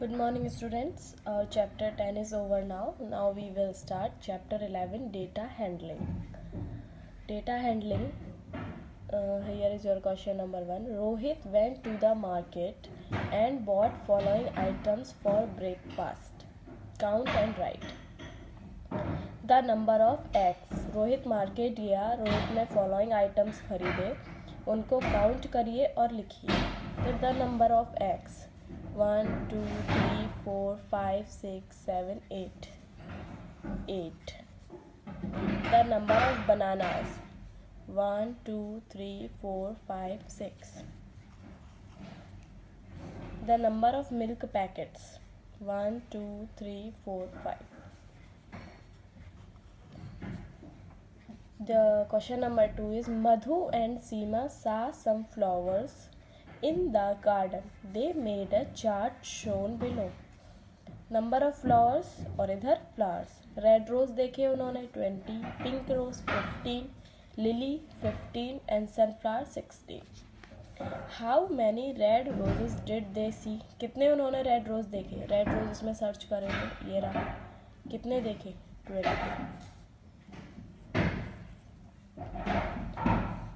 Good morning students chapter ten is over now now we will start chapter eleven data handling data handling here is your question number one Rohit went to the market and bought following items for breakfast count and write the number of X Rohit market या रोहित में following items खरीदे, उनको count करिए और लिखिए. The number of X 1, 2, 3, 4, 5, 6, 7, 8. 8. The number of bananas. 1, 2, 3, 4, 5, 6. The number of milk packets. 1, 2, 3, 4, 5. The question number 2 is Madhu and Seema saw some flowers in the garden. They made a chart shown below. Number of flowers और इधर flowers red rose देखे उन्होंने twenty pink rose fifteen lily fifteen and sunflower sixteen how many red roses did they see कितने उन्होंने red rose देखे? Red rose इसमें search करेंगे. ये रहा. कितने देखे? Twenty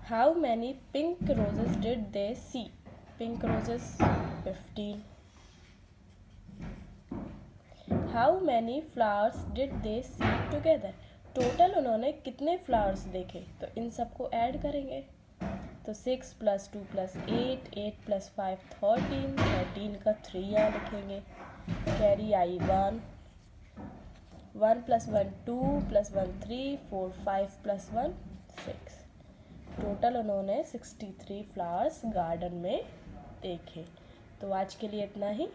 How many pink roses did they see? Pink roses 15. How many flowers did they see together? Total उन्होंने कितने फ्लावर्स देखे? तो इन सबको ऐड करेंगे। तो six plus two plus eight eight plus five thirteen thirteen का थ्री यहाँ लिखेंगे कैरी आई one one plus one two plus one three four five plus one six total उन्होंने सिक्सटी थ्री फ्लावर्स गार्डन में देखे तो आज के लिए इतना ही।